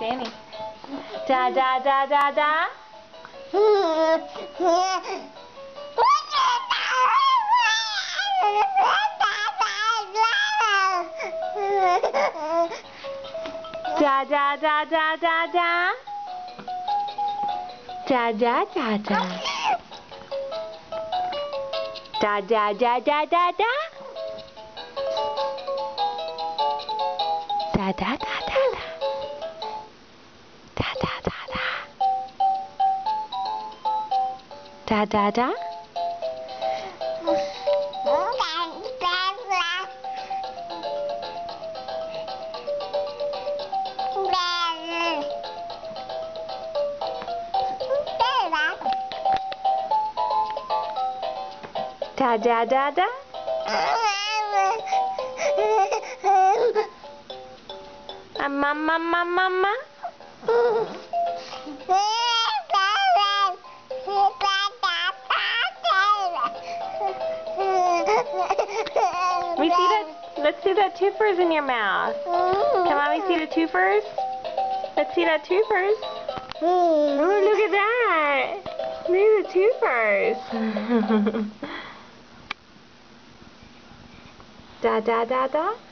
Danny. Da da da da da. Da da da da da da. Da da da da. Da da da da da da. Da da da da da. Da da da da. Da da da. Da da da da. Mama mama mama. We see that. Let's see that twofers in your mouth. Can mommy see the twofers? Let's see that twofers. Oh, look at that. Look at the twofers. da da da da.